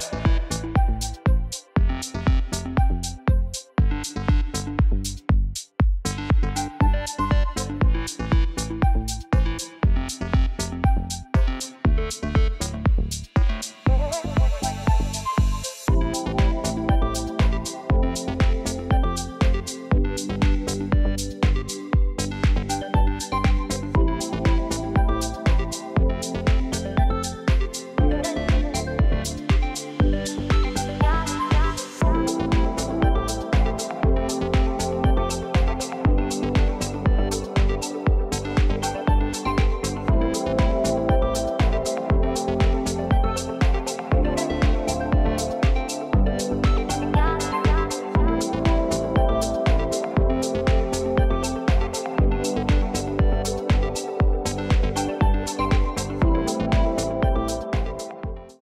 you